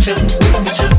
picture, picture.